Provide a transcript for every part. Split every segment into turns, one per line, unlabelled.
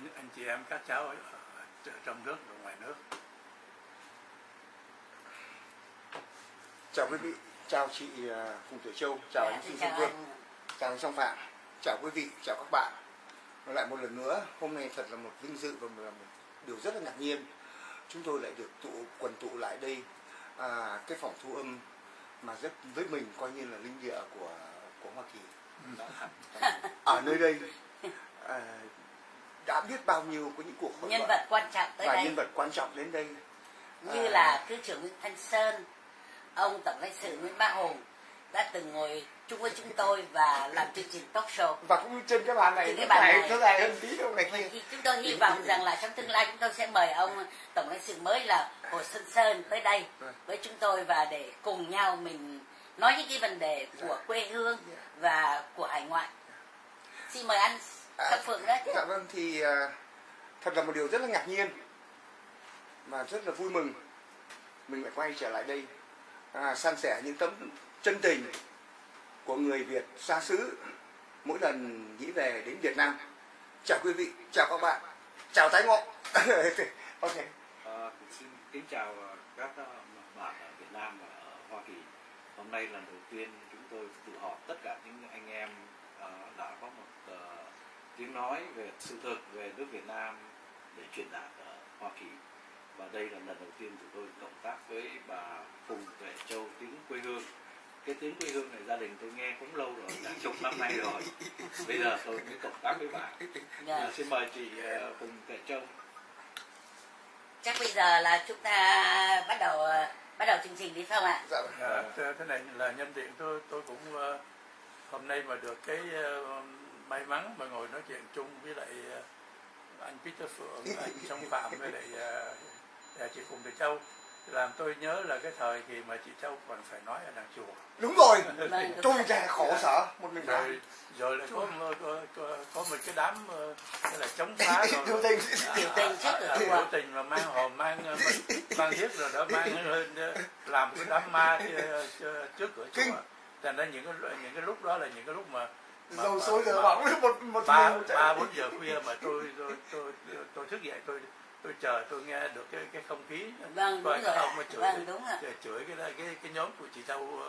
anh, anh chị em các cháu ở, ở trong nước và ngoài nước.
Chào quý vị chào chị à, Phùng Tiểu Châu chào
Dạ,
anh Phi Xuân Vương chào anh Song Phạm chào quý vị chào các bạn. Và lại một lần nữa hôm nay thật là một vinh dự và là một điều rất là ngạc nhiên. Chúng tôi lại được tụ quần tụ lại đây à, cái phòng thu âm mà rất với mình coi như là linh địa của của Hoa Kỳ. Ở nơi đây à, đã biết bao nhiêu có những cuộc hội
nhân vật quan trọng tới
và
đây
nhân vật quan trọng đến đây
như
À,
là thứ trưởng Nguyễn Thanh Sơn, ông tổng lãnh sự Nguyễn Ba Hùng đã từng ngồi chung với chúng tôi và làm chương trình talk show.
và cũng trên cái bàn này
Trên cái bàn này.
nó dài hơn tí đâu này kia
chúng tôi hy vọng rằng là trong tương lai chúng tôi sẽ mời ông tổng lãnh sự mới là Hồ Xuân Sơn tới đây
Vâng.
với chúng tôi và để cùng nhau mình nói những cái vấn đề của quê hương và của hải ngoại. Xin mời anh Thập Phượng chứ.
Dạ vâng thì à, thật là một điều rất là ngạc nhiên và rất là vui mừng mình lại quay trở lại đây à, san sẻ những tấm chân tình của người Việt xa xứ mỗi lần nghĩ về đến Việt Nam. Chào quý vị, chào các bạn, chào tái ngộ. ok.
Ờ, xin kính chào ờ, các ờ, bạn ở Việt Nam và ở Hoa Kỳ. Hôm nay lần đầu tiên chúng tôi tụ họp tất cả những anh em đã có một tiếng nói về sự thực về nước Việt Nam để truyền đạt ở Hoa Kỳ. Và đây là lần đầu tiên tụi tôi cộng tác với bà Phùng Tuệ Châu tiếng quê hương. Cái tiếng quê hương này gia đình tôi nghe cũng lâu rồi, đã chục năm nay rồi. Bây giờ tôi mới cộng tác với bà.
Dạ.
Ờ, xin mời chị ờ, Phùng Tuệ Châu.
Chắc bây giờ là chúng ta bắt đầu bắt đầu chương trình đi phải không ạ?
Dạ vâng.
Dạ, thế thế này là nhân tiện tôi tôi cũng ờ, hôm nay mà được cái ờ, may mắn mà ngồi nói chuyện chung với lại ờ, anh Peter Phượng, anh Song Phạm với lại ờ, ờ, chị Phùng Thị Châu. Làm tôi nhớ là cái thời kỳ mà chị Châu còn phải nói ở đằng chùa.
Đúng rồi.
Vâng,
Tôi
rồi.
già khổ sở một mình
rồi rồi lại có, có, có, có, một cái đám là chống phá rồi.
Biểu tình.
Biểu tình trước
à,
ở
à, biểu tình mà mang hòm mang mang, mang thiết rồi đó mang lên làm cái đám ma trước cửa chùa. Thành ra những cái những cái lúc đó là những cái lúc mà-
Dầu sôi giờ
mà-
bỏng một một
ba ba bốn giờ khuya mà tôi tôi tôi tôi, tôi thức dậy tôi tôi chờ tôi nghe được cái cái không khí
Vâng
Và
đúng rồi.
các ông mà chửi
Vâng đúng rồi.
chửi, cái cái cái nhóm của chị Châu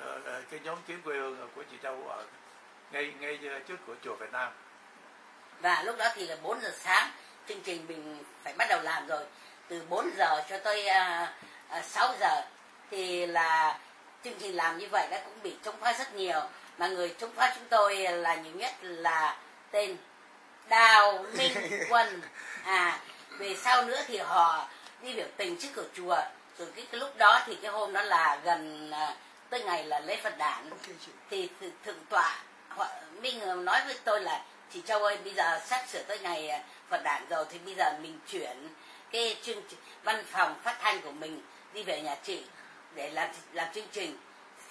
ờ, ờ, cái nhóm tiếng quê hương của chị Châu ở ngay ngay trước của chùa Việt Nam
Và lúc đó thì là 4 giờ sáng chương trình mình phải bắt đầu làm rồi. Từ 4 giờ cho tới à, à, 6 giờ thì là chương trình làm như vậy đã cũng bị chống phá rất nhiều. Mà người chống phá chúng tôi là nhiều nhất là tên Đào Minh Quân. À về sau nữa thì họ đi biểu tình trước cửa chùa. Rồi cái, cái lúc đó thì cái hôm đó là gần à, tới ngày là lễ Phật đản thì th- thượng tọa họ minh nói với tôi là chị châu ơi bây giờ sắp sửa tới ngày à, phật đản rồi thì bây giờ mình chuyển cái chương trình văn phòng phát thanh của mình đi về nhà chị để làm làm chương trình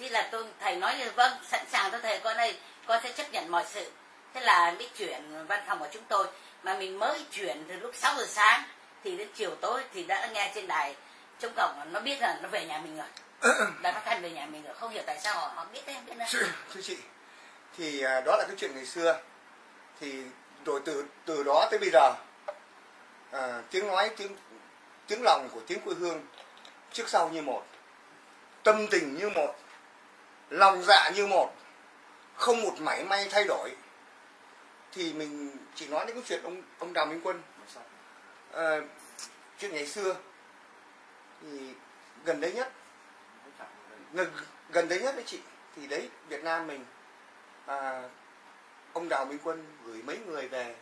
thì là tôi thầy nói là vâng sẵn sàng thôi thầy con ơi con sẽ chấp nhận mọi sự. Thế là mới chuyển văn phòng của chúng tôi. Mà mình mới chuyển từ lúc 6 giờ sáng thì đến chiều tối thì đã nghe trên đài trong cổng nó biết là nó về nhà mình rồi. Đài phát thanh về nhà mình rồi không hiểu tại sao họ, họ biết đấy biết nữa.
Thưa chị thì à, đó là cái chuyện ngày xưa. Thì rồi từ từ đó tới bây giờ à, tiếng nói tiếng tiếng lòng của tiếng quê hương trước sau như một tâm tình như một lòng dạ như một không một mảy may thay đổi thì mình chỉ nói đến cái chuyện ông ông đào minh quân. À, chuyện ngày xưa thì gần đấy nhất gần, gần đấy nhất đấy chị thì đấy Việt Nam mình à, ông Đào Minh Quân gửi mấy người về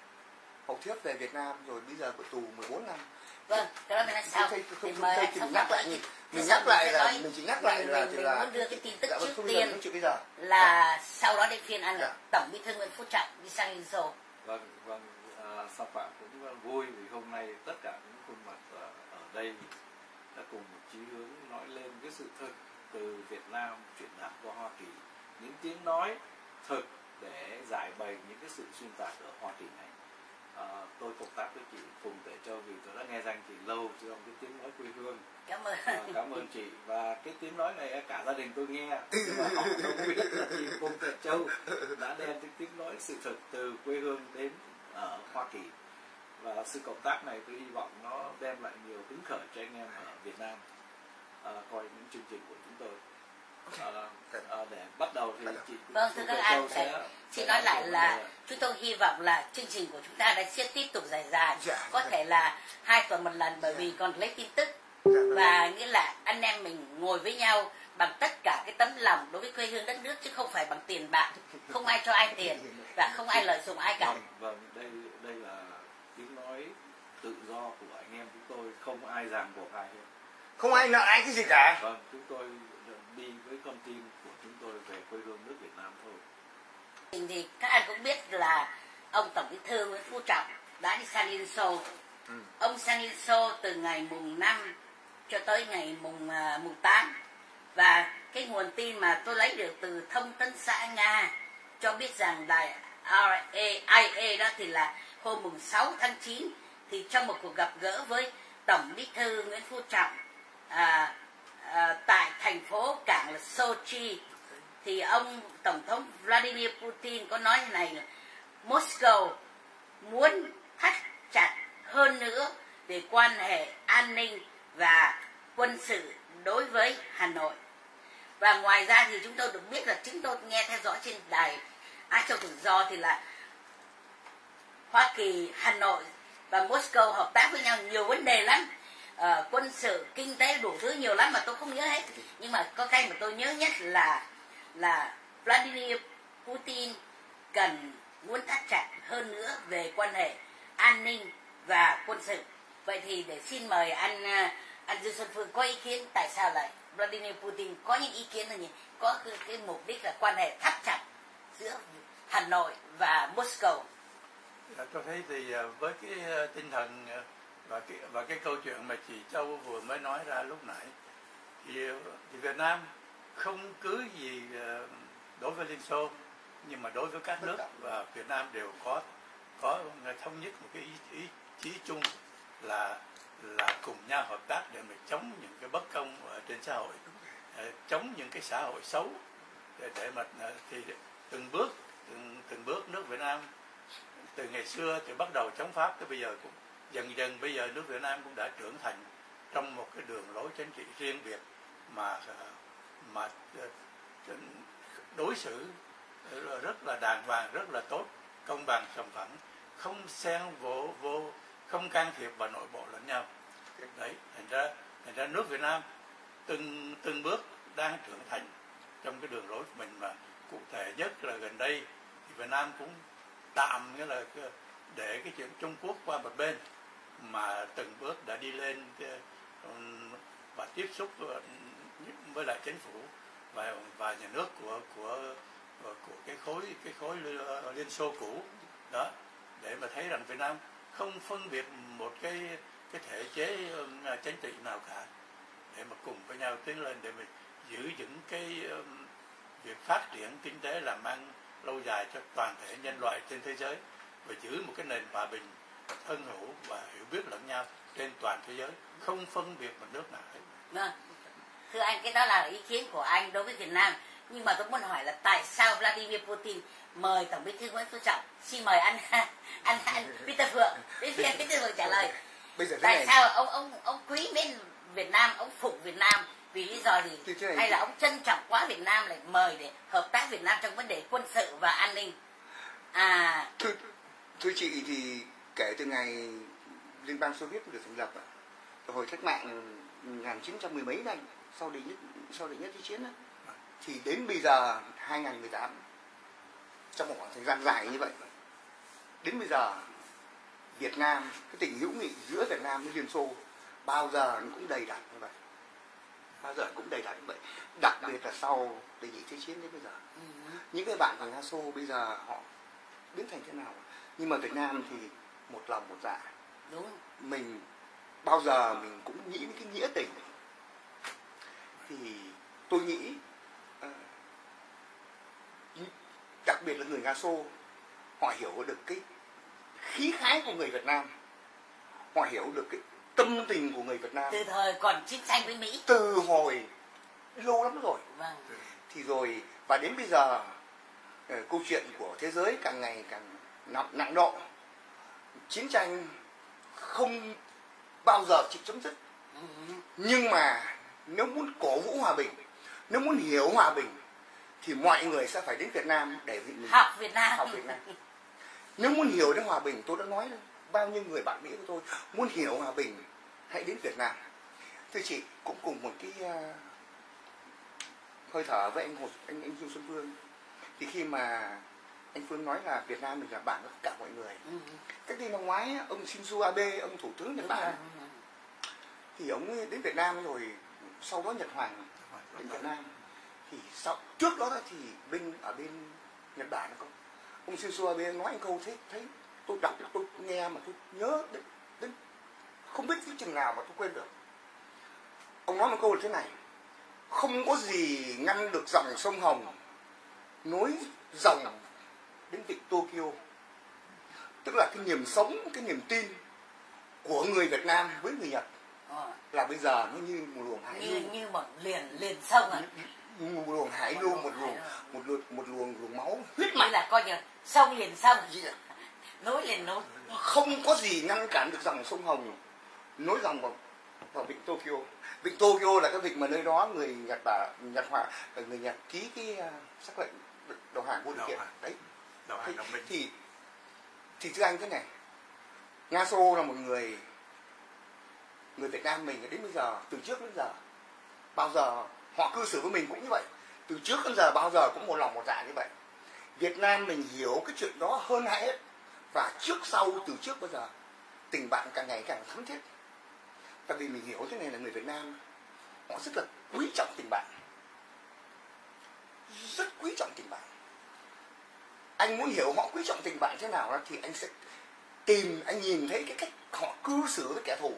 hậu thiếp về Việt Nam rồi bây giờ bị tù 14 năm
vâng cái đó mình nói sau thì
không,
mời anh
thì
xong
nhắc lại mình,
sao
nhắc lại là mình chỉ nhắc lại là
mình,
thì là
muốn đưa cái tin tức
dạ, vâng,
trước
giờ
tiên là sau đó đến phiên anh
Dạ.
tổng bí thư nguyễn phú trọng đi sang liên xô
Vâng, vâng, à, Sa Phạm cũng vui vì hôm nay tất cả những khuôn mặt à, ở đây đã cùng một chí hướng nói lên cái sự thực từ Việt Nam chuyển đạt qua Hoa Kỳ. Những tiếng nói thực để giải bày những cái sự xuyên tạc ở Hoa Kỳ này. Tôi cộng tác với chị Phùng Tể Châu vì tôi đã nghe danh chị lâu trong cái tiếng nói quê hương.
Cảm ơn.
À, cảm ơn chị. Và cái tiếng nói này cả gia đình tôi nghe. Nhưng mà họ không biết là chị Phùng Tuệ Châu đã đem cái tiếng nói sự thực từ quê hương đến ở Hoa Kỳ. Và sự cộng tác này tôi hy vọng nó đem lại nhiều hứng khởi cho anh em ở Việt Nam. À, coi những chương trình của chúng tôi để bắt đầu thì chị
vâng thưa các anh sẽ xin nói lại là chúng tôi hy vọng là chương trình của chúng ta đã sẽ tiếp tục dài dài
dạ,
có
dạ.
thể là hai tuần một lần bởi vì còn lấy tin tức.
Dạ, vâng.
và nghĩa là anh em mình ngồi với nhau bằng tất cả cái tấm lòng đối với quê hương đất nước chứ không phải bằng tiền bạc. Không ai cho ai tiền và không ai lợi dụng ai cả.
Vâng, vâng đây đây là tiếng nói tự do của anh em chúng tôi. Không ai ràng buộc ai hết.
Không ai nợ ai cái gì cả.
Vâng chúng tôi đi với con tim của chúng tôi về quê hương nước Việt Nam thôi.
Thì các anh cũng biết là ông tổng bí thư nguyễn phú trọng đã đi sang liên xô.
Ừ.
ông sang liên xô từ ngày mùng 5 cho tới ngày mùng à, mùng 8 và cái nguồn tin mà tôi lấy được từ thông tấn xã nga cho biết rằng đài RAIA đó thì là hôm mùng 6 tháng 9 thì trong một cuộc gặp gỡ với tổng bí thư nguyễn phú trọng à, Ờ, tại thành phố cảng là Sochi thì ông tổng thống Vladimir Putin có nói như này là Moscow muốn thắt chặt hơn nữa về quan hệ an ninh và quân sự đối với Hà Nội. Và ngoài ra thì chúng tôi được biết là chúng tôi nghe theo dõi trên đài Á Châu Tự Do thì là Hoa Kỳ, Hà Nội và Moscow hợp tác với nhau nhiều vấn đề lắm uh, quân sự, kinh tế đủ thứ nhiều lắm mà tôi không nhớ hết. Nhưng mà có cái mà tôi nhớ nhất là là Vladimir Putin cần muốn thắt chặt hơn nữa về quan hệ an ninh và quân sự. Vậy thì để xin mời anh à, anh Dương Xuân Phương có ý kiến tại sao lại Vladimir Putin có những ý kiến là gì? Có cái, cái mục đích là quan hệ thắt chặt giữa Hà Nội và Moscow.
Dạ, tôi thấy thì ờ, với cái tinh thần và cái và cái câu chuyện mà chị Châu vừa mới nói ra lúc nãy thì, thì Việt Nam không cứ gì à, đối với Liên Xô nhưng mà đối với các nước và Việt Nam đều có có thống nhất một cái ý, ý chí chung là là cùng nhau hợp tác để mà chống những cái bất công ở trên xã hội ờ, chống những cái xã hội xấu. Để, để mà ờ, thì từng bước từng, từng bước nước Việt Nam từ ngày xưa thì bắt đầu chống Pháp tới bây giờ cũng dần dần bây giờ nước Việt Nam cũng đã trưởng thành trong một cái đường lối chính trị riêng biệt mà ờ, mà ờ, ờ, đối xử rất là đàng hoàng, rất là tốt, công bằng, sòng phẳng, không xen vô vô, không can thiệp vào nội bộ lẫn nhau. Đấy, thành ra thành ra nước Việt Nam từng từng bước đang trưởng thành trong cái đường lối của mình mà cụ thể nhất là gần đây thì Việt Nam cũng tạm nghĩa là để cái chuyện Trung Quốc qua một bên mà từng bước đã đi lên ờ, và tiếp xúc ờ, với lại chính phủ và và nhà nước của của ờ, của cái khối cái khối Liên- Xô cũ. Đó, để mà thấy rằng Việt Nam không phân biệt một cái cái thể chế chính trị nào cả. Để mà cùng với nhau tiến lên để mình giữ vững cái việc phát triển kinh tế làm ăn lâu dài cho toàn thể nhân loại trên thế giới và giữ một cái nền hòa bình thân hữu và hiểu biết lẫn nhau trên toàn thế giới không phân biệt một nước nào hết
Vâng. Thưa anh, cái đó là ý kiến của anh đối với Việt Nam. Nhưng mà tôi muốn hỏi là tại sao Vladimir Putin mời Tổng bí thư Nguyễn Phú Trọng? Xin mời anh anh anh Peter Phượng đến phiên Peter Phượng trả lời.
bây giờ thế
Tại
này
sao ông ông ông quý mến Việt Nam, ông phục Việt Nam vì lý do gì?
Này-
Hay là ông trân trọng quá Việt Nam lại mời để hợp tác Việt Nam trong vấn đề quân sự và an ninh? À,
thưa, thưa chị thì kể từ ngày liên bang xô viết được thành lập hồi cách mạng 1910 mấy này sau đệ nhất sau đệ nhất thế chiến thì đến bây giờ 2018 trong một khoảng thời gian dài như vậy đến bây giờ Việt Nam cái tình hữu nghị giữa Việt Nam với Liên Xô bao giờ nó cũng đầy đặn như vậy. Bao giờ cũng đầy đặn như vậy. Đặc biệt là sau đệ nhị thế chiến đến bây giờ.
Ừ,
những cái bạn của Nga Xô bây giờ họ biến thành thế nào? Nhưng mà Việt Nam thì một lòng một dạ
đúng.
mình bao giờ mình cũng nghĩ đến cái nghĩa tình thì tôi nghĩ ờ, đặc biệt là người Nga Xô họ hiểu được cái khí khái của người Việt Nam họ hiểu được cái tâm tình của người Việt Nam
Từ thời còn chiến tranh với Mỹ.
từ hồi lâu lắm rồi
Vâng.
thì rồi và đến bây giờ ờ, câu chuyện của thế giới càng ngày càng nặng nặng độ chiến tranh không bao giờ chịu chấm dứt. Nhưng mà nếu muốn cổ vũ hòa bình nếu muốn hiểu hòa bình thì mọi người sẽ phải đến Việt Nam để vì mình
học Việt Nam.
học Việt Nam. Nếu muốn hiểu đến hòa bình tôi đã nói bao nhiêu người bạn Mỹ của tôi muốn hiểu hòa bình hãy đến Việt Nam. Thưa chị cũng cùng một cái uh, hơi thở với anh Hồ anh anh Dương Xuân Phương. Thì khi mà anh Phương nói là Việt Nam mình là bạn tất cả mọi người.
Ừ.
cách đây năm ngoái ông Shinzo Abe ông thủ tướng Nhật Bản. thì ông ấy đến Việt Nam rồi sau đó Nhật Hoàng đến Việt Nam. Thì sau trước đó thì bên ở bên Nhật Bản có ông Shinzo Abe nói một câu thế thấy tôi đọc tôi nghe mà tôi nhớ đến, đến không biết cái chừng nào mà tôi quên được. Ông nói một câu là thế này không có gì ngăn được dòng sông Hồng nối dòng đến vịnh Tokyo. Tức là cái niềm sống cái niềm tin của người Việt Nam với người Nhật
Ờ.
là bây giờ nó như một luồng hải
như
lưu.
như một liền liền sông à?
Một luồng hải lưu một luồng một luồng một luồng luồng máu huyết mạch.
là coi như sông liền sông. Nối liền nối
không có gì ngăn cản được dòng sông Hồng nối dòng vào vào vịnh Tokyo. Vịnh Tokyo là cái vịnh mà nơi đó người Nhật Bản Nhật Hòa người Nhật ký cái uh, sắc lệnh đầu hàng vô điều kiện. Đấy
đồng minh
thì thì thưa anh thế này. Nga Xô là một người người Việt Nam mình đến bây giờ từ trước đến giờ bao giờ họ cư xử với mình cũng như vậy. Từ trước đến giờ bao giờ cũng một lòng một dạ như vậy. Việt Nam mình hiểu cái chuyện đó hơn hẳn hết. Và trước sau từ trước bao giờ tình bạn càng ngày càng thắm thiết. Tại vì mình hiểu thế này là người Việt Nam họ rất là quý trọng tình bạn. Rất quý trọng tình bạn anh muốn hiểu họ quý trọng tình bạn thế nào đó thì anh sẽ tìm, anh nhìn thấy cái cách họ cư xử với kẻ thù.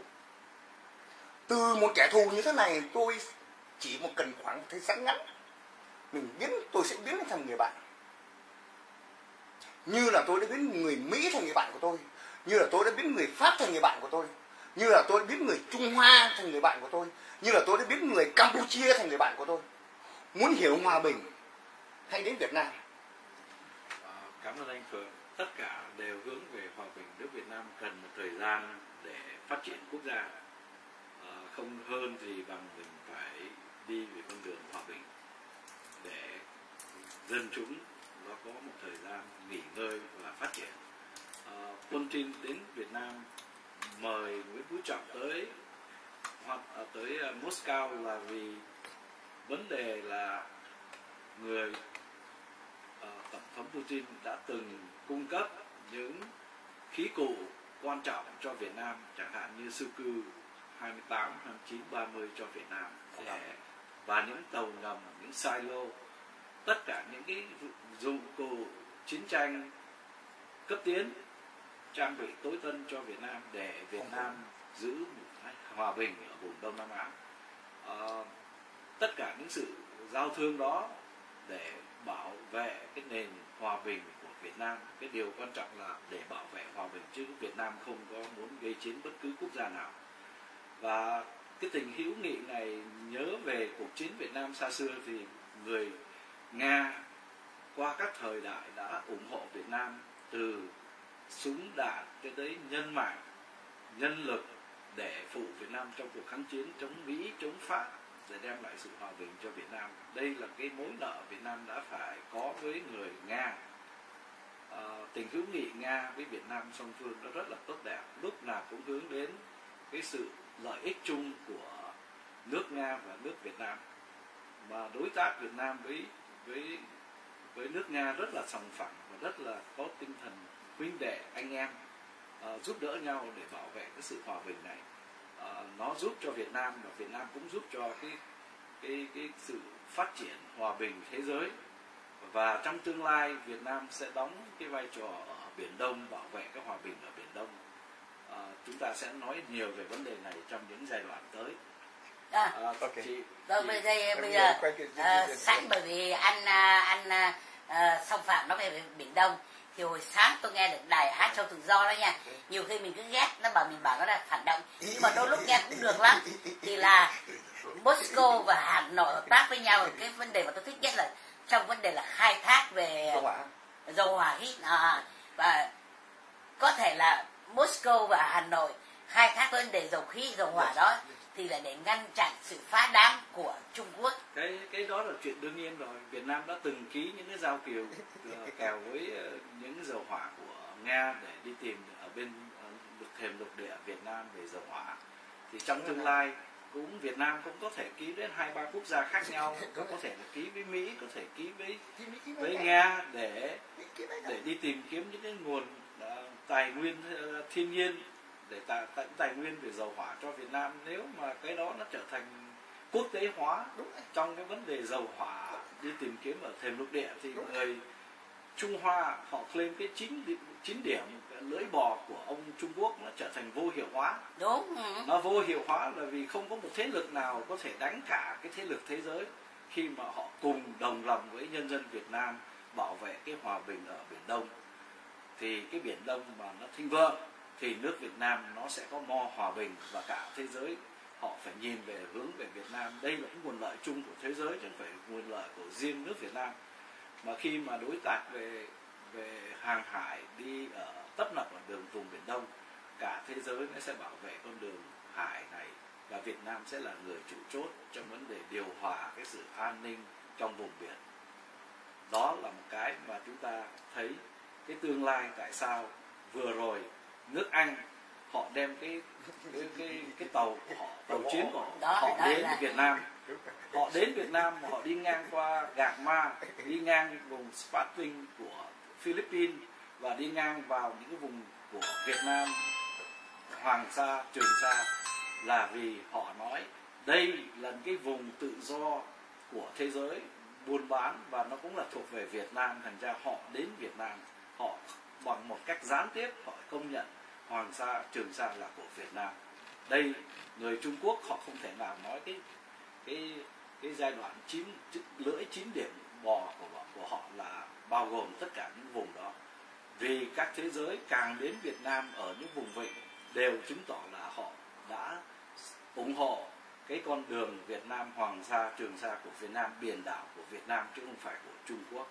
Từ một kẻ thù như thế này, tôi chỉ một cần khoảng một thời gian ngắn, mình biến, tôi sẽ biến thành người bạn. Như là tôi đã biến người Mỹ thành người bạn của tôi, như là tôi đã biến người Pháp thành người bạn của tôi, như là tôi đã biến người Trung Hoa thành người bạn của tôi, như là tôi đã biến người Campuchia thành người bạn của tôi. Muốn hiểu hòa bình, hãy đến Việt Nam
cảm ơn anh Phượng. Tất cả đều hướng về hòa bình nước Việt Nam cần một thời gian để phát triển quốc gia. À, không hơn gì bằng mình phải đi về con đường hòa bình. Để dân chúng nó có một thời gian nghỉ ngơi và phát triển. Ờ, à, quân đến Việt Nam mời Nguyễn Phú Trọng tới hoặc ờ, tới Moscow là vì vấn đề là người tổng thống Putin đã từng cung cấp những khí cụ quan trọng cho Việt Nam chẳng hạn như sư cư 28, 29, 30 cho Việt Nam. Để và những tàu ngầm, những silo tất cả những cái dụng cụ chiến tranh cấp tiến trang bị tối tân cho Việt Nam để Việt Nam giữ một hòa bình ở vùng Đông Nam Á. Ờ, tất cả những sự giao thương đó để bảo vệ cái nền hòa bình của Việt Nam. Cái điều quan trọng là để bảo vệ hòa bình, chứ Việt Nam không có muốn gây chiến bất cứ quốc gia nào. Và cái tình hữu nghị này nhớ về cuộc chiến Việt Nam xa xưa thì người Nga qua các thời đại đã ủng hộ Việt Nam từ súng đạn cho tới nhân mạng, nhân lực để phụ Việt Nam trong cuộc kháng chiến chống Mỹ, chống Pháp để đem lại sự hòa bình cho Việt Nam. Đây là cái mối nợ Việt Nam đã phải có với người Nga. À, tình hữu nghị Nga với Việt Nam song phương nó rất là tốt đẹp. Lúc nào cũng hướng đến cái sự lợi ích chung của nước Nga và nước Việt Nam. Mà đối tác Việt Nam với với với nước Nga rất là sòng phẳng và rất là có tinh thần huynh đệ anh em à, giúp đỡ nhau để bảo vệ cái sự hòa bình này nó giúp cho Việt Nam và Việt Nam cũng giúp cho cái cái cái sự phát triển hòa bình thế giới. Và trong tương lai Việt Nam sẽ đóng cái vai trò ở biển Đông bảo vệ cái hòa bình ở biển Đông. Ờ, chúng ta sẽ nói nhiều về vấn đề này trong những giai đoạn tới.
À,
Ờ,
Ok.
chị,
rồi
chị-
bây giờ bây giờ ờ,
cái-
sẵn bởi vì anh à, anh à, à, song phạm nó về biển đông thì hồi sáng tôi nghe được đài hát châu tự do đó nha nhiều khi mình cứ ghét nó bảo mình bảo nó là phản động. Nhưng mà đôi lúc nghe cũng được lắm. Thì là Moscow và Hà Nội hợp tác với nhau cái vấn đề mà tôi thích nhất là trong vấn đề là khai thác về dầu hỏa hít à, và có thể là Moscow và Hà Nội khai thác vấn đề dầu khí dầu hỏa đó thì là để ngăn chặn sự phá đám của Trung Quốc.
Cái cái đó là chuyện đương nhiên rồi. Việt Nam đã từng ký những cái giao kiều ờ, kèo với ờ, những dầu hỏa của Nga để đi tìm ở bên ờ, được thềm lục địa Việt Nam về dầu hỏa. Thì trong tương lai cũng Việt Nam cũng có thể ký đến hai ba quốc gia khác nhau cũng có thể là ký với Mỹ có thể ký với với Nga. Để để đi tìm kiếm những cái nguồn ờ, tài nguyên ờ, thiên nhiên để tài, tài, tài nguyên về dầu hỏa cho Việt Nam. Nếu mà cái đó nó trở thành quốc tế hóa trong cái vấn đề dầu hỏa đi tìm kiếm ở thềm lục địa thì người Trung Hoa họ claim cái chính chính điểm lưỡi bò của ông Trung Quốc nó trở thành vô hiệu hóa.
Đúng.
Nó vô hiệu hóa là vì không có một thế lực nào có thể đánh cả cái thế lực thế giới khi mà họ cùng đồng lòng với nhân dân Việt Nam bảo vệ cái hòa bình ở biển Đông. Thì cái biển Đông mà nó thịnh vượng thì nước Việt Nam nó sẽ có mo hòa bình và cả thế giới họ phải nhìn về hướng về Việt Nam. Đây là cái nguồn lợi chung của thế giới, chứ không phải nguồn lợi của riêng nước Việt Nam. Mà khi mà đối tác về về hàng hải đi ở, tấp nập ở đường vùng biển Đông, cả thế giới nó sẽ bảo vệ con đường hải này và Việt Nam sẽ là người chủ chốt trong vấn đề điều hòa cái sự an ninh trong vùng biển. Đó là một cái mà chúng ta thấy cái tương lai tại sao vừa rồi nước Anh họ đem cái cái cái, cái tàu của họ tàu chiến của họ, họ đến Việt Nam. Họ đến Việt Nam họ đi ngang qua Gạc Ma đi ngang vùng Spratling của Philippines và đi ngang vào những cái vùng của Việt Nam. Hoàng Sa Trường Sa là vì họ nói đây là cái vùng tự do của thế giới buôn bán và nó cũng là thuộc về Việt Nam thành ra họ đến Việt Nam họ bằng một cách gián tiếp họ công nhận Hoàng Sa Trường Sa là của Việt Nam. Đây người Trung Quốc họ không thể nào nói cái cái cái giai đoạn chín lưỡi chín điểm bò của họ, của họ là bao gồm tất cả những vùng đó. Vì các thế giới càng đến Việt Nam ở những vùng vịnh đều chứng tỏ là họ đã ủng hộ cái con đường Việt Nam Hoàng Sa Trường Sa của Việt Nam biển đảo của Việt Nam chứ không phải của Trung Quốc.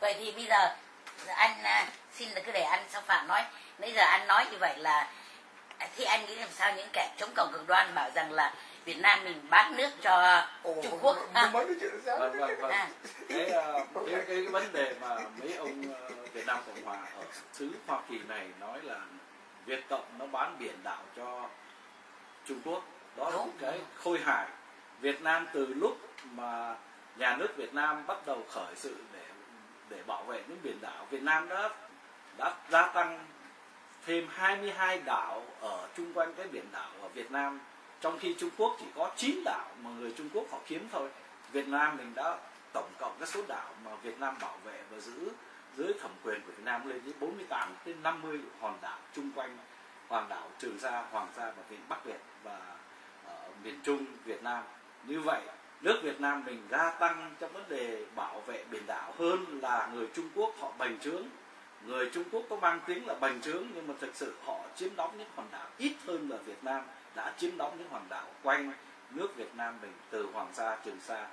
Vậy thì bây giờ anh à, xin là cứ để anh Sao Phạm nói. Nãy giờ anh nói như vậy là thì anh nghĩ làm sao những kẻ chống cộng cực đoan bảo rằng là Việt Nam mình bán nước cho Trung Quốc. à,
vâng vâng vâng.
À,
cái, ờ, cái, cái, cái vấn đề mà mấy ông ờ, Việt Nam Cộng Hòa ở xứ Hoa Kỳ này nói là Việt Cộng nó bán biển đảo cho Trung Quốc. Đó là
Đúng.
một cái khôi hài. Việt Nam từ lúc mà nhà nước Việt Nam bắt đầu khởi sự để để bảo vệ những biển đảo Việt Nam đã đã gia tăng thêm 22 đảo ở chung quanh cái biển đảo ở Việt Nam trong khi Trung Quốc chỉ có 9 đảo mà người Trung Quốc họ kiếm thôi Việt Nam mình đã tổng cộng các số đảo mà Việt Nam bảo vệ và giữ dưới thẩm quyền của Việt Nam lên đến 48 đến 50 hòn đảo chung quanh hoàng đảo Trường Sa, Hoàng Sa và miền Bắc Việt và ở miền Trung Việt Nam. Như vậy, nước Việt Nam mình gia tăng trong vấn đề bảo vệ biển đảo hơn là người Trung Quốc họ bành trướng. Người Trung Quốc có mang tiếng là bành trướng nhưng mà thực sự họ chiếm đóng những hòn đảo ít hơn là Việt Nam đã chiếm đóng những hòn đảo quanh nước Việt Nam mình từ Hoàng Sa, Trường Sa.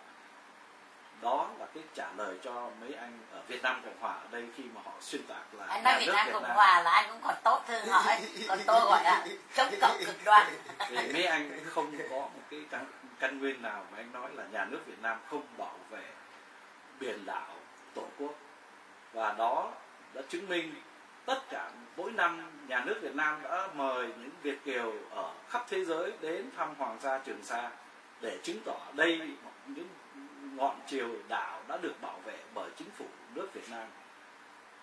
Đó là cái trả lời cho mấy anh ở Việt Nam Cộng Hòa ở đây khi mà họ xuyên tạc là
anh nói Việt Nam Cộng Hòa là anh cũng còn tốt hơn họ còn tôi gọi là chống cộng cực đoan.
Thì mấy anh không có một cái căn nguyên nào mà anh nói là nhà nước Việt Nam không bảo vệ biển đảo tổ quốc. Và đó đã chứng minh tất cả mỗi năm nhà nước Việt Nam đã mời những Việt kiều ở khắp thế giới đến thăm Hoàng Sa Trường Sa để chứng tỏ đây những ngọn triều đảo đã được bảo vệ bởi chính phủ nước Việt Nam.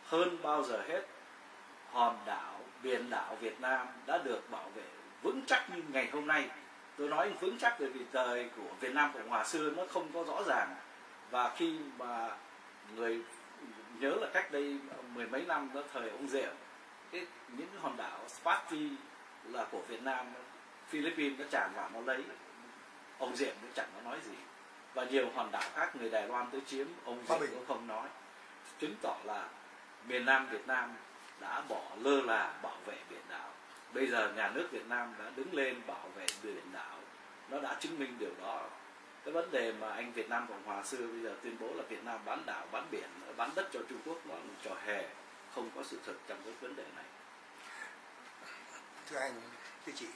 Hơn bao giờ hết, hòn đảo, biển đảo Việt Nam đã được bảo vệ vững chắc như ngày hôm nay tôi nói vững chắc bởi vì thời của Việt Nam Cộng Hòa xưa nó không có rõ ràng. Và khi mà người nhớ là cách đây mười mấy năm đó thời ông Diệm cái những hòn đảo Spratly là của Việt Nam Philippines nó tràn vào nó lấy ông Diệm cũng chẳng có nói gì. Và nhiều hòn đảo khác người Đài Loan tới chiếm ông Diệm cũng không nói. Chứng tỏ là miền Nam Việt Nam đã bỏ lơ là bảo vệ biển đảo bây giờ nhà nước Việt Nam đã đứng lên bảo vệ biển đảo. Nó đã chứng minh điều đó. Cái vấn đề mà anh Việt Nam Cộng Hòa xưa bây giờ tuyên bố là Việt Nam bán đảo bán biển bán đất cho Trung Quốc nó là một trò hề. Không có sự thật trong cái vấn đề này.
Thưa anh thưa chị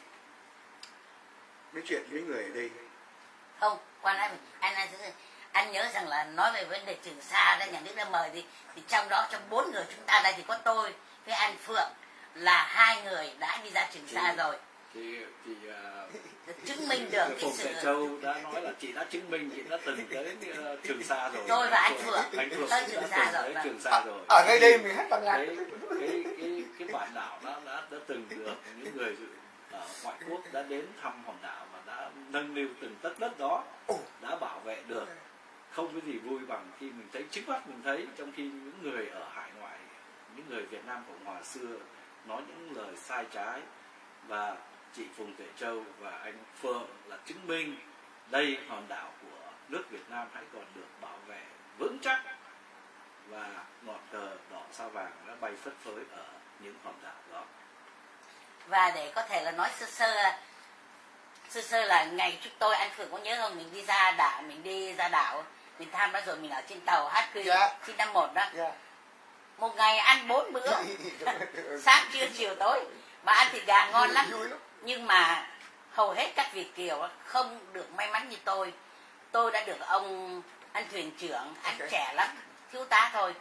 nói chuyện với người ở đây?
Không quan anh anh anh, anh nhớ rằng là nói về vấn đề trường sa đó nhà nước đã mời thì thì trong đó trong bốn người chúng ta đây thì có tôi với anh phượng là hai người đã đi ra trường sa rồi
thì thì uh,
chứng minh được cái
Phùng
sự
Châu đã nói là chị đã chứng minh chị đã từng tới uh, Trường Sa rồi.
tôi và anh Phượng
anh Phượng
tới Trường
đã
Sa
từng
rồi
tới. Trường Sa rồi.
ở ngay đây mình hát bằng nhạc
cái cái cái cái bản đảo đó đã đã từng được những người ở ngoại quốc đã đến thăm hòn đảo và đã nâng niu từng tất đất đó đã bảo vệ được không có gì vui bằng khi mình thấy trước mắt mình thấy trong khi những người ở hải ngoại những người Việt Nam Cộng Hòa xưa nói những lời sai trái và chị Phùng Tuệ Châu và anh Phượng là chứng minh đây hòn đảo của nước Việt Nam hãy còn được bảo vệ vững chắc và ngọn cờ đỏ sao vàng đã bay phất phới ở những hòn đảo đó
và để có thể là nói sơ sơ sơ sơ là ngày chúng tôi anh Phượng có nhớ không mình đi ra đảo mình đi ra đảo mình tham đó rồi mình ở trên tàu HQ
Dạ.
951 đó
Dạ.
Một ngày ăn bốn bữa. Sáng trưa chiều tối. Mà ăn thịt gà ngon lắm. Nhưng mà hầu hết các Việt kiều không được may mắn như tôi. Tôi đã được ông anh thuyền trưởng anh
Ok.
trẻ lắm thiếu tá thôi.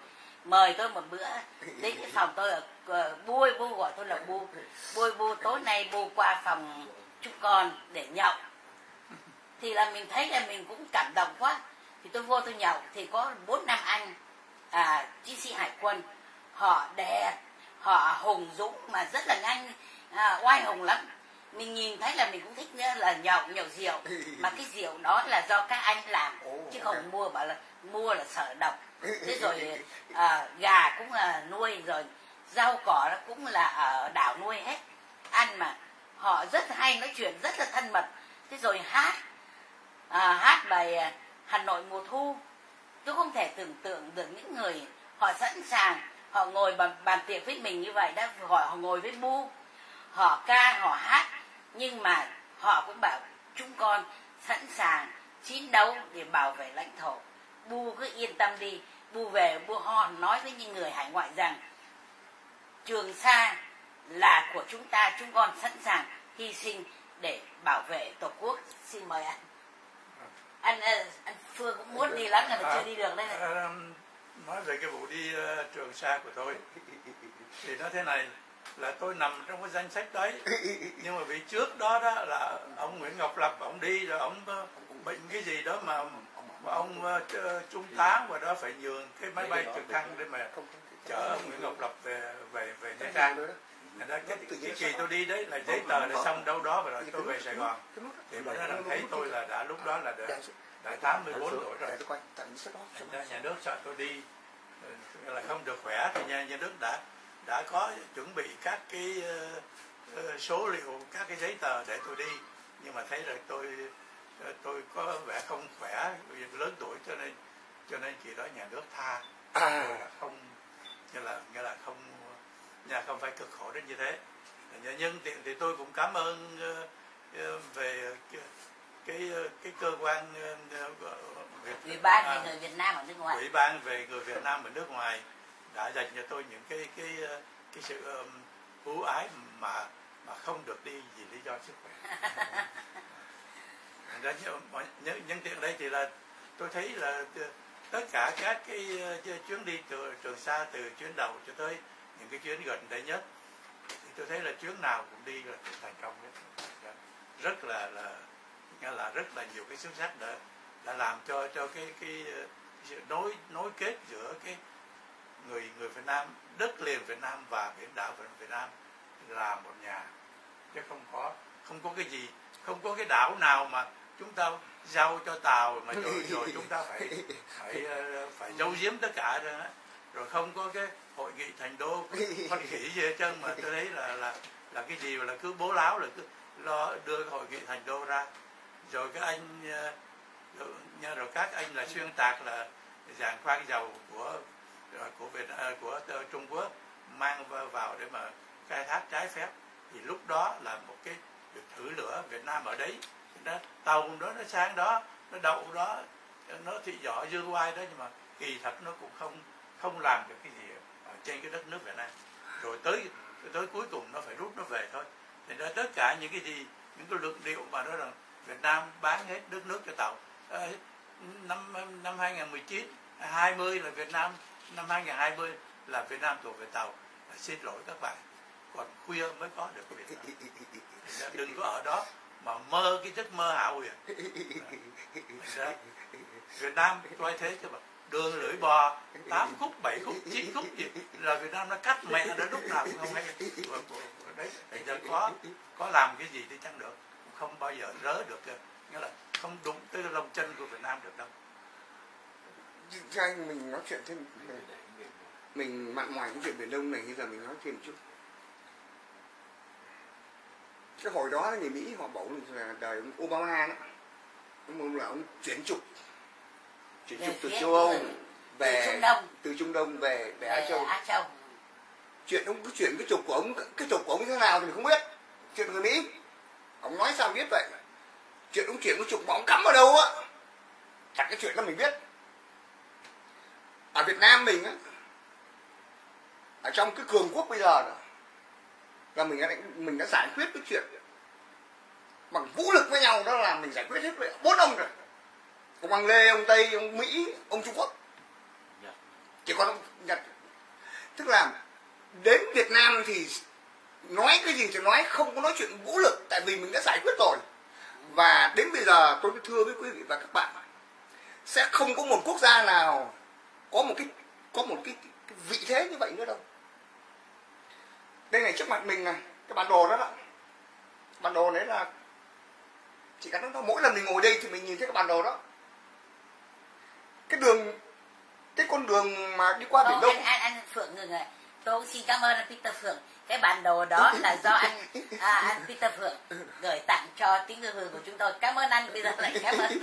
Mời tôi một bữa. Đến cái phòng tôi ở ờ, bui bu gọi tôi là bu. Bui bu tối nay bu qua phòng chúng con để nhậu. Thì là mình thấy là mình cũng cảm động quá. Thì tôi vô tôi nhậu. Thì có bốn năm anh à, chiến sĩ hải quân. Họ đẹp họ hùng dũng mà rất là nhanh à, oai hùng lắm. Mình nhìn thấy là mình cũng thích nữa là nhậu nhậu rượu. Mà cái rượu đó là do các anh làm chứ không mua bảo là mua là sợ độc. Thế rồi à, gà cũng là nuôi rồi rau cỏ nó cũng là ở đảo nuôi hết. Ăn mà họ rất hay nói chuyện rất là thân mật. Thế rồi hát à, hát bài à, Hà Nội mùa thu tôi không thể tưởng tượng được những người họ sẵn sàng họ ngồi bàn, bàn tiệc với mình như vậy đã họ, họ ngồi với bu. Họ ca họ hát nhưng mà họ cũng bảo chúng con sẵn sàng chiến đấu để bảo vệ lãnh thổ. Bu cứ yên tâm đi. Bu về bu ho nói với những người hải ngoại rằng trường sa là của chúng ta chúng con sẵn sàng hy sinh để bảo vệ tổ quốc. Xin mời anh anh anh phương cũng muốn đi lắm nhưng mà chưa đi được đây này.
Ờ, nói về cái vụ đi ờ, trường sa của tôi. Thì nó thế này là tôi nằm trong cái danh sách đấy. Nhưng mà vì trước đó đó là ông Nguyễn Ngọc Lập ông đi rồi ông ờ, bệnh cái gì đó mà, mà ông ờ, trung tá và đó phải nhường cái máy bay trực thăng để mà chở ông Nguyễn Ngọc Lập về về về Nha Trang Ra cái, cái kỳ tôi đi đấy là giấy tờ đã xong đâu đó và rồi tôi về Sài Gòn thì nói rằng thấy tôi là đã lúc đó là đã, đã 84 tuổi rồi
đó
nhà nước sợ tôi đi ờ, là không được khỏe thì nhà, nhà nước đã đã có chuẩn bị các cái ờ, ờ, số liệu các cái giấy tờ để tôi đi nhưng mà thấy là tôi ờ, tôi có vẻ không khỏe lớn tuổi cho nên cho nên kỳ đó nhà nước tha
à
không như là nghĩa là không nhà không phải cực khổ đến như thế Nhân- nhân tiện thì tôi cũng cảm ơn ờ, ờ, về cái cái, cái cơ quan ờ, ờ, Việt
ủy ban
à,
về người Việt Nam ở nước ngoài
ủy ban về người Việt Nam ở nước ngoài đã dành cho tôi những cái cái ờ, cái sự um, ưu ái mà mà không được đi vì lý do sức khỏe. Nhân, nhân, nhân tiện đây thì là tôi thấy là ờ, tất cả các cái ờ, chuyến đi từ Trường Sa từ chuyến đầu cho tới những cái chuyến gần đây nhất. Thì tôi thấy là chuyến nào cũng đi là cũng thành công đấy dạ. rất là là nghe là rất là nhiều cái xuất sắc đã đã làm cho cho cái cái, cái sự nối nối kết giữa cái người người Việt Nam đất liền Việt Nam và biển đảo Việt Nam là một nhà. Chứ không có không có cái gì không có cái đảo nào mà chúng ta giao cho tàu mà rồi rồi chúng ta phải phải ờ, phải giấu giếm tất cả rồi rồi không có cái hội nghị thành đô phát khỉ gì hết trơn mà tôi thấy là là là cái gì mà là cứ bố láo là cứ lo đưa hội nghị thành đô ra. Rồi các anh ờ, rồi, nha, rồi các anh là xuyên tạc là giảng khoan dầu của ờ, của Việt ờ, của Trung Quốc mang vào- để mà khai thác trái phép. Thì lúc đó là một cái việc thử lửa Việt Nam ở đấy. Nó tàu đó nó sang đó nó đậu đó nó thị giỏ dư oai đó nhưng mà kỳ thật nó cũng không không làm được cái gì trên cái đất nước Việt Nam rồi tới tới cuối cùng nó phải rút nó về thôi thì đó tất cả những cái gì những cái luận điệu mà nói rằng Việt Nam bán hết đất nước cho tàu à, năm năm 2019 20 là Việt Nam năm 2020 là Việt Nam thuộc về tàu à, xin lỗi các bạn còn khuya mới có được Việt Nam đừng có ở đó mà mơ cái giấc mơ hảo huyền Việt Nam coi thế chứ bạn đường lưỡi bò tám khúc bảy khúc chín khúc gì là Việt Nam nó cắt mẹ nó lúc nào cũng không hay đấy thì giờ có có làm cái gì thì chăng được không bao giờ rớ được nghĩa là không đúng tới lòng chân của Việt Nam được đâu.
Cho anh mình nói chuyện thêm mình mặn ngoài cái chuyện biển đông này bây giờ mình nói thêm một chút. Cái hồi đó người Mỹ họ bảo là đời ông Obama đó ông là ông chuyển trục chuyển trục từ châu Âu về
từ Trung Đông.
từ Trung Đông về về Á Châu.
Á Châu.
Chuyện ông cứ chuyển cái trục của ông cái trục của ông như thế nào thì mình không biết. Chuyện người Mỹ. Ông nói sao biết vậy? Chuyện ông chuyển cái trục mà ông cắm ở đâu á? Chẳng cái chuyện đó mình biết. Ở Việt Nam mình á ở trong cái cường quốc bây giờ đó, là mình đã mình đã giải quyết cái chuyện. Bằng vũ lực với nhau đó là mình giải quyết hết bốn ông rồi ông Anh Lê ông Tây ông Mỹ ông Trung Quốc. Chỉ còn ông Nhật. Tức là đến Việt Nam thì nói cái gì thì nói không có nói chuyện vũ lực tại vì mình đã giải quyết rồi. Và đến bây giờ tôi thưa với quý vị và các bạn sẽ không có một quốc gia nào có một cái có một cái, cái vị thế như vậy nữa đâu. Đây này trước mặt mình này cái bản đồ đó đó. Bản đồ đấy là chỉ cần nó mỗi lần mình ngồi đây thì mình nhìn thấy cái bản đồ đó cái đường cái con đường mà đi qua biển đông.
anh, anh, anh phượng ngừng rồi. Tôi cũng xin cảm ơn anh Peter Phượng. Cái bản đồ đó là do anh à, anh Peter Phượng gửi tặng cho tiếng người hưởng của chúng tôi. Cảm ơn anh bây giờ lại cảm ơn.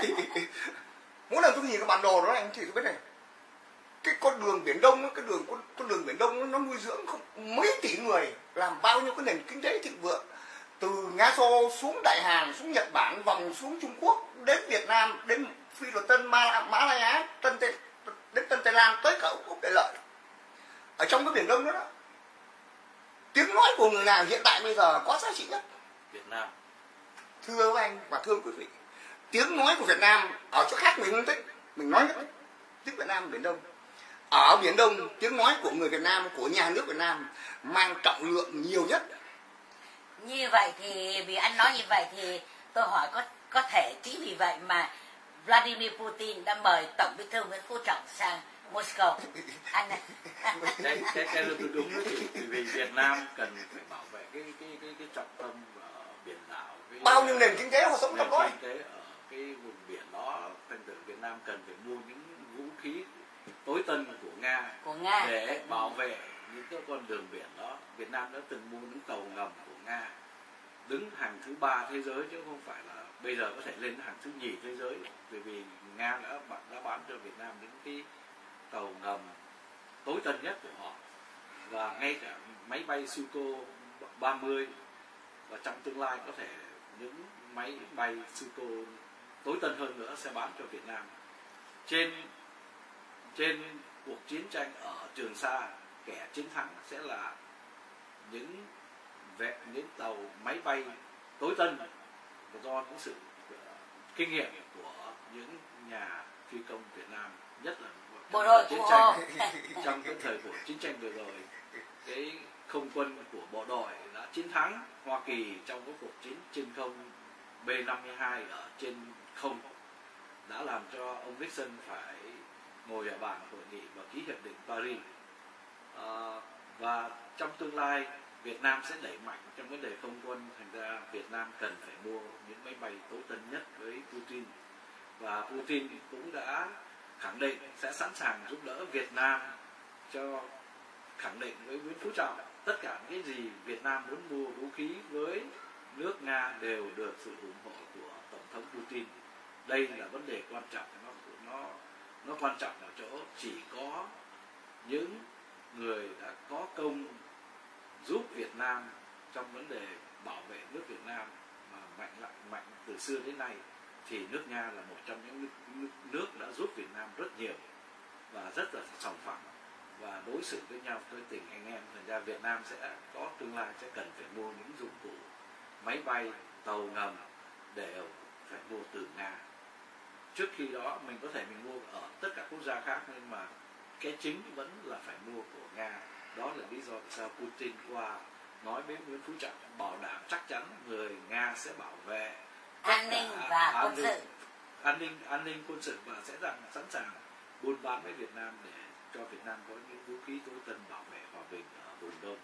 Mỗi lần tôi nhìn cái bản đồ đó anh tôi biết này. Cái con đường biển đông cái đường con, con đường biển đông nó nuôi dưỡng không mấy tỷ người làm bao nhiêu cái nền kinh tế thịnh vượng từ nga xô xuống đại hàn xuống nhật bản vòng xuống trung quốc đến việt nam đến phi luật tân Ma mã lai á tân tây đến tân tây lan tới cả úc đại lợi. Ở trong cái biển đông đó, đó tiếng nói của người nào hiện tại bây giờ có giá trị nhất.
Việt Nam.
Thưa anh và thưa quý vị tiếng nói của Việt Nam ở chỗ khác mình không thích mình nói nhất tiếng Việt Nam biển Đông. Ở biển Đông tiếng nói của người Việt Nam của nhà nước Việt Nam mang trọng lượng nhiều nhất
như vậy thì vì anh nói như vậy thì tôi hỏi có có thể chính vì vậy mà Vladimir Putin đã mời tổng bí thư Nguyễn Phú Trọng sang Moscow. Anh này
cái cái cái là đúng đó chị. Vì Việt Nam cần phải bảo vệ cái cái cái cái trọng tâm ở biển đảo cái
bao nhiêu nền kinh tế họ sống trong đó?
kinh tế ở cái vùng biển đó thành thử Việt Nam cần phải mua những vũ khí tối tân của Nga
của Nga.
để bảo vệ những cái con đường biển đó, Việt Nam đã từng mua những tàu ngầm của Nga đứng hàng thứ ba thế giới chứ không phải là bây giờ có thể lên hàng thứ nhì thế giới. Bởi vì Nga đã đã bán cho Việt Nam những cái tàu ngầm tối tân nhất của họ. Và ngay cả máy bay Suco 30 và trong tương lai có thể những máy bay Suco tối tân hơn nữa sẽ bán cho Việt Nam. Trên trên cuộc chiến tranh ở Trường Sa kẻ chiến thắng sẽ là những vẹn những tàu máy bay tối tân. Do những sự kinh nghiệm của những nhà phi công Việt Nam nhất là
bộ đội
chiến tranh trong cái thời của chiến tranh vừa rồi cái không quân của bộ đội đã chiến thắng Hoa Kỳ trong cái cuộc chiến trên không B-52 ở trên không đã làm cho ông Nixon phải ngồi ở bàn hội nghị và ký hiệp định Paris à, và trong tương lai Việt Nam sẽ đẩy mạnh trong vấn đề không quân. Thành ra Việt Nam cần phải mua những máy bay tối tân nhất với Putin. Và Putin cũng đã khẳng định sẽ sẵn sàng giúp đỡ Việt Nam cho khẳng định với Nguyễn Phú Trọng. Tất cả cái gì Việt Nam muốn mua vũ khí với nước Nga đều được sự ủng hộ của Tổng thống Putin. Đây là vấn đề quan trọng. Nó nó nó quan trọng ở chỗ chỉ có những người đã có công giúp Việt Nam trong vấn đề bảo vệ nước Việt Nam mà mạnh lại mạnh từ xưa đến nay thì nước Nga là một trong những nước, nước đã giúp Việt Nam rất nhiều và rất là sòng phẳng. Và đối xử với nhau với tình anh em thành ra Việt Nam sẽ có tương lai sẽ cần phải mua những dụng cụ máy bay tàu ngầm để phải mua từ nga. Trước khi đó mình có thể mình mua ở tất cả quốc gia khác nhưng mà cái chính vẫn là phải mua của nga đó là lý do tại sao putin qua nói với nguyễn phú trọng bảo đảm chắc chắn người nga sẽ bảo vệ
an ninh và quân sự
an ninh an ninh quân sự và sẽ rằng sẵn sàng buôn bán với Việt Nam để cho Việt Nam có những vũ khí tối tân bảo vệ hòa bình ở vùng đông.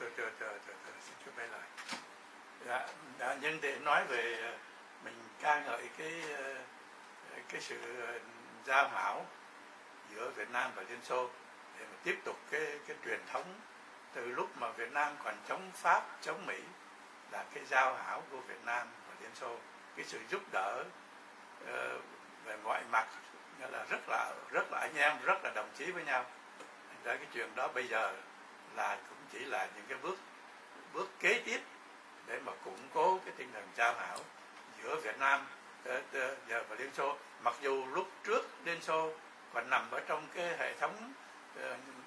Tôi, tôi, tôi, tôi, tôi, xin chút bay lại. Dạ, đã nhân tiện nói về ờ, mình ca ngợi cái ờ, cái sự ờ, giao hảo giữa Việt Nam và Liên Xô để mà tiếp tục cái cái truyền thống từ lúc mà Việt Nam còn chống Pháp chống Mỹ là cái giao hảo của Việt Nam và Liên Xô. Cái sự giúp đỡ uh, về mọi mặt nghĩa là rất là rất là anh em rất là đồng chí với nhau. Ra cái chuyện đó bây giờ là cũng chỉ là những cái bước bước kế tiếp để mà củng cố cái tinh thần giao hảo giữa Việt Nam ờ, ờ, giờ và Liên Xô. Mặc dù lúc trước Liên Xô còn nằm ở trong cái hệ thống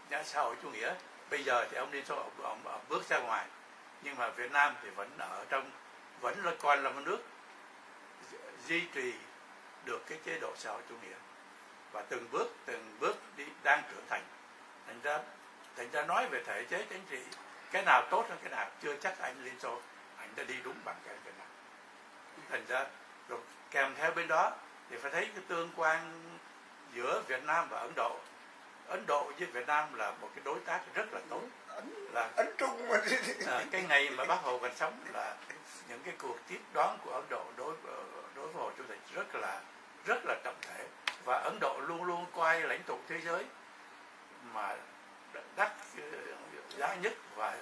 ờ, xã hội chủ nghĩa. Bây giờ thì ông Liên Xô ông, ông, ông bước ra ngoài. Nhưng mà Việt Nam thì vẫn ở trong vẫn là còn là một nước duy trì được cái chế độ xã hội chủ nghĩa. Và từng bước từng bước đi đang trưởng thành. Thành ra thành ra nói về thể chế chính trị cái nào tốt hơn cái nào chưa chắc anh liên xô anh đã đi đúng bằng cái cái nào thành ra rồi kèm theo bên đó thì phải thấy cái tương quan giữa Việt Nam và Ấn Độ. Ấn Độ với Việt Nam là một cái đối tác rất là tốt.
Là Ấn Trung mà.
à, cái ngày mà bác Hồ còn sống là những cái cuộc tiếp đón của Ấn Độ đối đối với Hồ Chủ tịch rất là rất là trọng thể. Và Ấn Độ luôn luôn coi lãnh tụ thế giới mà đắt giá nhất và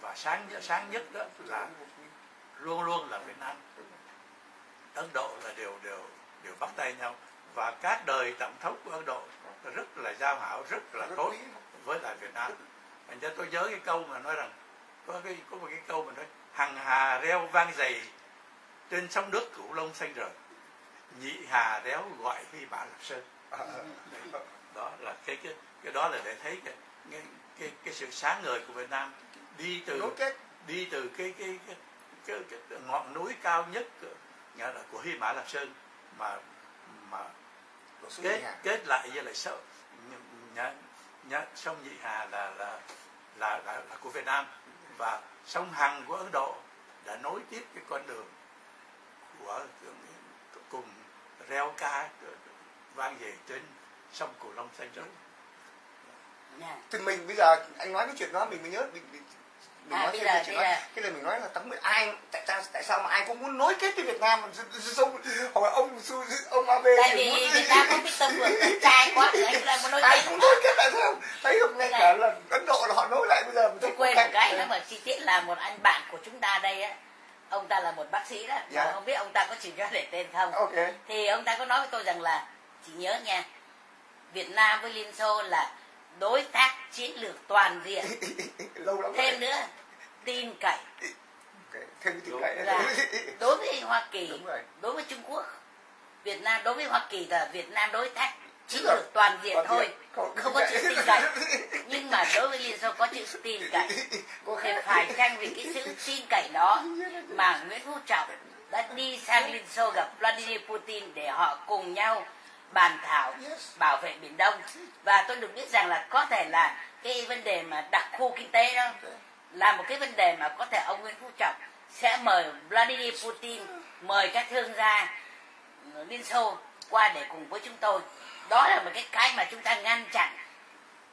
và sáng sáng nhất đó là luôn luôn là Việt Nam. Ấn Độ là đều đều đều bắt tay nhau và các đời tổng thống của Ấn Độ rất là giao hảo rất là tốt với lại Việt Nam. Thành ra tôi nhớ cái câu mà nói rằng có cái có một cái câu mà nói hằng hà reo vang dày trên sông nước cửu long xanh rời nhị hà réo gọi huy bản lập sơn. Đó là cái cái cái đó là để thấy cái cái cái, cái sự sáng ngời của Việt Nam đi từ đi từ cái cái cái, cái, cái, ngọn núi cao nhất nghĩa là của Hy Mã Lạp Sơn mà mà kết kết lại với lại sợ nhá, nhá, sông Nhị Hà là là là, là là của Việt Nam và sông Hằng của Ấn Độ đã nối tiếp cái con đường của cùng reo ca vang về trên sông Cửu Long xanh rớt.
Yeah. Thì mình bây giờ anh nói cái chuyện đó mình mới nhớ mình, mình mình
à,
nói
bây
giờ,
bây giờ.
cái này mình nói là tấm ai tại sao tại sao mà ai cũng muốn nối kết với Việt Nam? Xong hỏi ông ông Abe
tại vì
muốn...
Việt Nam có cái tâm hưởng trai quá thì anh lại muốn nói
ai cũng nối kết lại sao? Thấy không? Ngay cả là Ấn Độ là họ nối lại bây giờ
tôi quên một cái nữa mà chi tiết là một anh bạn của chúng ta đây á. Ông ta là một bác sĩ đó.
Dạ.
mà không biết ông ta có chịu cho để tên không.
Ok.
Thì ông ta có nói với tôi rằng là chỉ nhớ nha Việt Nam với Liên Xô là đối tác chiến lược toàn diện.
Lâu lắm
thêm
rồi.
nữa tin cậy.
Thêm tiếng cậy.
Là đối với Hoa Kỳ đối với Trung Quốc Việt Nam đối với Hoa Kỳ là Việt Nam đối tác chiến
lược
toàn diện
toàn
thôi.
diện, không-
không có chữ tin cậy. Nhưng mà đối với Liên Xô có chữ tin cậy. Thì phải chăng vì cái sự tin cậy đó mà Nguyễn Phú Trọng đã đi sang Liên Xô gặp Vladimir Putin để họ cùng nhau bàn thảo bảo vệ Biển Đông. Và tôi được biết rằng là có thể là cái vấn đề mà đặc khu kinh tế đó là một cái vấn đề mà có thể ông Nguyễn Phú Trọng sẽ mời Vladimir Putin mời các thương gia Liên Xô qua để cùng với chúng tôi. Đó là một cái cái mà chúng ta ngăn chặn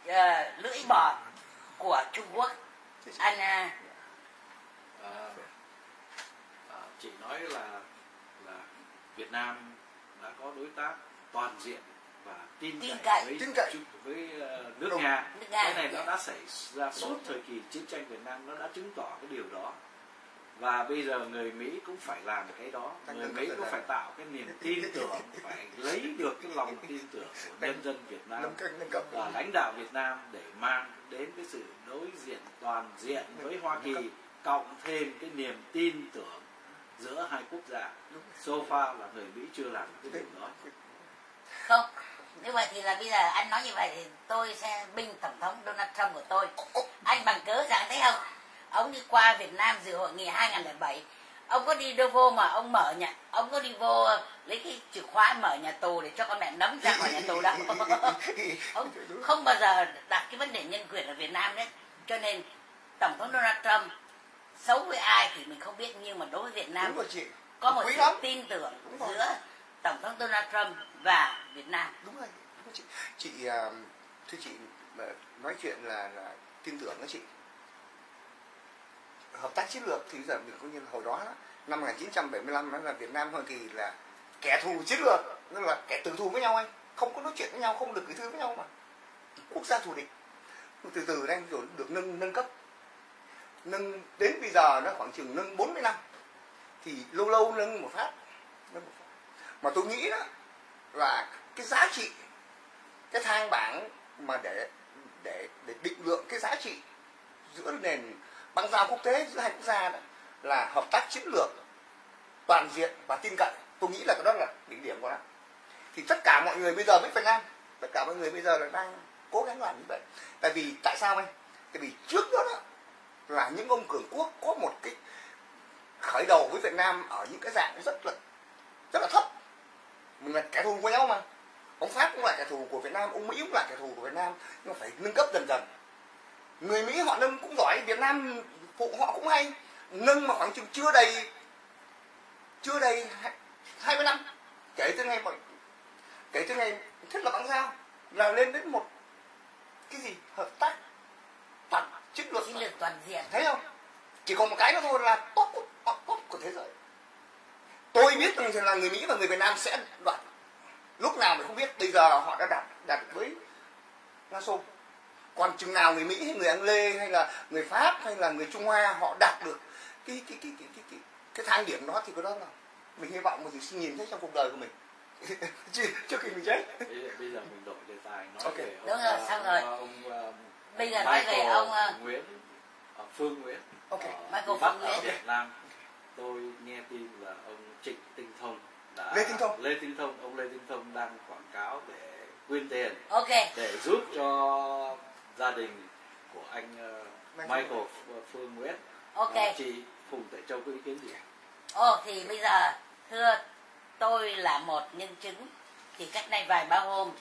ờ, lưỡi bò của Trung Quốc. Anh à,
à, à, chị nói là là Việt Nam đã có đối tác toàn diện và tin,
Tin
cậy với
Tin cậy.
Với ờ, nước
Đúng.
Nga.
Nước Nga.
cái này nó đã xảy ra suốt thời kỳ chiến tranh Việt Nam nó đã chứng tỏ cái điều đó và bây giờ người Mỹ cũng phải làm cái đó người Mỹ cũng phải tạo cái niềm tin tưởng phải lấy được cái lòng tin tưởng của nhân dân Việt Nam và lãnh đạo Việt Nam để mang đến cái sự đối diện toàn diện với Hoa Kỳ cộng thêm cái niềm tin tưởng giữa hai quốc gia. So far là người Mỹ chưa làm cái điều đó.
Không? Như vậy thì là bây giờ anh nói như vậy thì tôi sẽ binh tổng thống Donald Trump của tôi. Anh bằng cớ rằng thấy không? Ông đi qua Việt Nam dự hội nghị 2007 ông có đi đâu vô mà ông mở nhà ông có đi vô lấy cái chìa khóa mở nhà tù để cho con mẹ nấm ra khỏi nhà tù đâu ông không bao giờ đặt cái vấn đề nhân quyền ở Việt Nam đấy. Cho nên tổng thống Donald Trump xấu với ai thì mình không biết nhưng mà đối với Việt Nam có một sự
lắm.
tin tưởng giữa tổng thống Donald Trump và Việt Nam.
Đúng rồi. Đúng rồi chị. Chị à, thưa chị nói chuyện là là tin tưởng đó chị. Hợp tác chiến lược thì giờ mình có như là hồi đó năm 1975 nó là Việt Nam Hoa Kỳ là kẻ thù chiến lược nó là kẻ tử thù với nhau anh. Không có nói chuyện với nhau, không được gửi thư với nhau mà. Quốc gia thù địch. Từ từ đang rồi được nâng nâng cấp. Nâng, đến bây giờ nó khoảng chừng nâng 40 năm. Thì lâu lâu nâng một phát, nâng một phát. Mà tôi nghĩ đó là cái giá trị cái thang bảng mà để để để định lượng cái giá trị giữa nền băng giao quốc tế giữa hai quốc gia đó là hợp tác chiến lược toàn diện và tin cậy. Tôi nghĩ là cái đó là đỉnh điểm của nó. Thì tất cả mọi người bây giờ biết Việt Nam tất cả mọi người bây giờ là đang cố gắng làm như vậy. Tại vì tại sao anh? Tại vì trước đó, đó là những ông cường quốc có một cái khởi đầu với Việt Nam ở những cái dạng rất là rất là thấp mình là kẻ thù của nhau mà. Ông Pháp cũng là kẻ thù của Việt Nam ông Mỹ cũng là kẻ thù của Việt Nam. Nhưng mà phải nâng cấp dần dần. Người Mỹ họ nâng cũng giỏi Việt Nam phụ họ cũng hay. Nâng mà khoảng chừng chưa đầy chưa đầy hai- 20 năm. Kể từ ngày kể từ ngày thiết lập băng giao là lên đến một cái gì? Hợp tác toàn chiến lược
chiến lược toàn diện.
Thấy không? Chỉ còn một cái nữa thôi là top top top của thế giới tôi biết rằng là người mỹ và người việt nam sẽ đoạt lúc nào mình không biết bây giờ họ đã đạt đạt với nga xô còn chừng nào người mỹ hay người anh lê hay là người pháp hay là người trung hoa họ đạt được cái cái cái cái cái cái, cái thang điểm đó thì cái đó là mình hy vọng mình sẽ nhìn thấy trong cuộc đời của mình trước, trước khi mình chết
bây giờ, bây giờ mình đổi đề tài nói
Ok.
về ông,
Đúng rồi,
ờ,
xong rồi.
ông, ờ,
Bây giờ nói về ông, ờ,
Nguyễn Phương Nguyễn
Ok.
ở
Michael Phương
ở
Nguyễn.
Việt Nam tôi nghe tin là ông Trịnh Tinh Thông đã
Lê Tinh Thông.
Lê Tinh Thông ông Lê Tinh Thông đang quảng cáo để quyên tiền.
Ok.
Để giúp cho gia đình của anh ờ,
Michael.
Phương Nguyễn.
Ok.
Ờ, chị Phùng Tệ Châu có ý kiến gì
ồ thì bây giờ thưa tôi là một nhân chứng thì cách đây vài ba hôm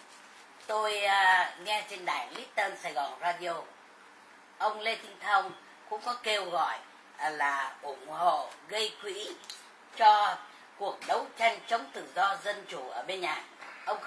tôi à, nghe trên đài Litton Sài Gòn Radio. Ông Lê Tinh Thông cũng có kêu gọi là ủng hộ, gây quỹ cho cuộc đấu tranh chống tự do dân chủ ở bên nhà. Ông